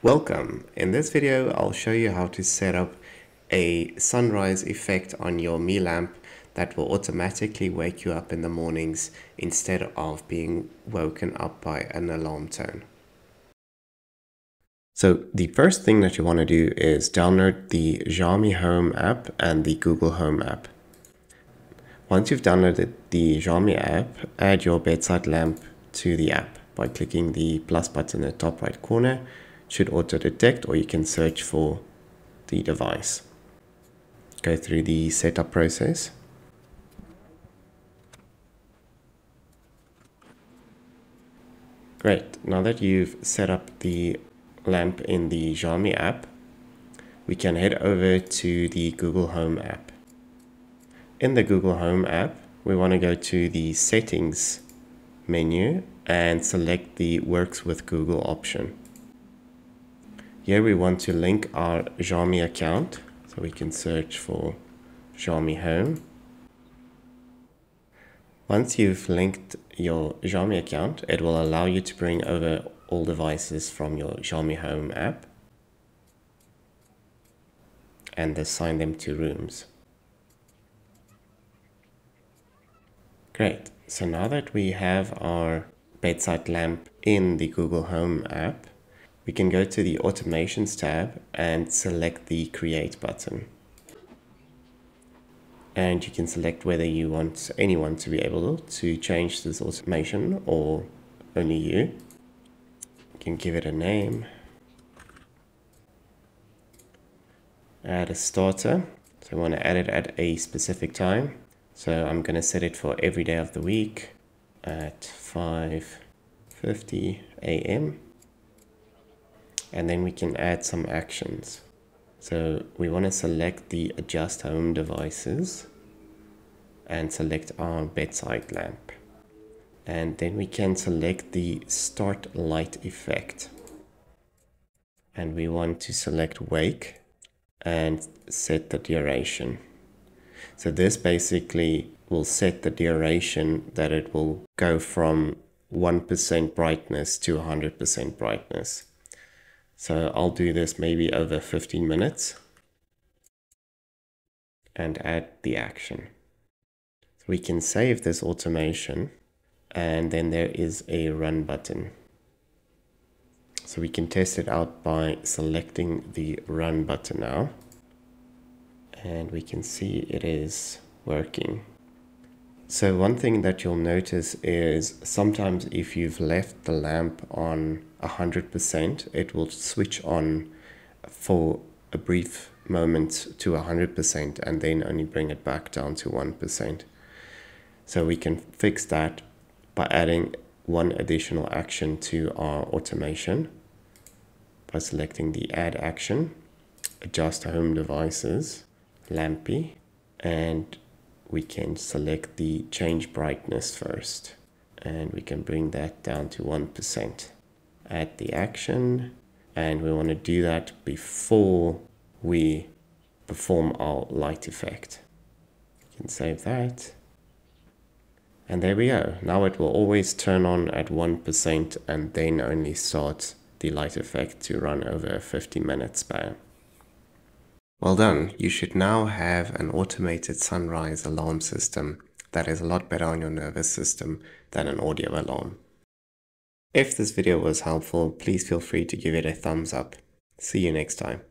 Welcome! In this video I'll show you how to set up a sunrise effect on your Mi lamp that will automatically wake you up in the mornings instead of being woken up by an alarm tone. So the first thing that you want to do is download the Xiaomi Home app and the Google Home app. Once you've downloaded the Xiaomi app, add your bedside lamp to the app by clicking the plus button in the top right corner. Should auto detect or you can search for the device. Go through the setup process. Great, now that you've set up the lamp in the Xiaomi app, we can head over to the Google Home app. In the Google Home app, we want to go to the settings menu and select the works with Google option. Here we want to link our Xiaomi account so we can search for Xiaomi Home. Once you've linked your Xiaomi account, it will allow you to bring over all devices from your Xiaomi Home app and assign them to rooms. Great. So now that we have our bedside lamp in the Google Home app, we can go to the Automations tab and select the Create button. And you can select whether you want anyone to be able to change this automation or only you. You can give it a name. Add a starter. So I want to add it at a specific time. So I'm going to set it for every day of the week at 5.50 a.m. And then we can add some actions. So we want to select the adjust home devices and select our bedside lamp. And then we can select the start light effect. And we want to select wake and set the duration. So this basically will set the duration that it will go from 1% brightness to 100% brightness. So I'll do this maybe over 15 minutes and add the action. So we can save this automation and then there is a run button. So we can test it out by selecting the run button now and we can see it is working. So one thing that you'll notice is sometimes if you've left the lamp on 100%, it will switch on for a brief moment to 100% and then only bring it back down to 1%. So we can fix that by adding one additional action to our automation by selecting the add action, adjust home devices, lampy and we can select the change brightness first and we can bring that down to 1%. Add the action and we want to do that before we perform our light effect. You can save that. And there we go. Now it will always turn on at 1% and then only start the light effect to run over a 50 minute span. Well done, you should now have an automated sunrise alarm system that is a lot better on your nervous system than an audio alarm. If this video was helpful, please feel free to give it a thumbs up. See you next time.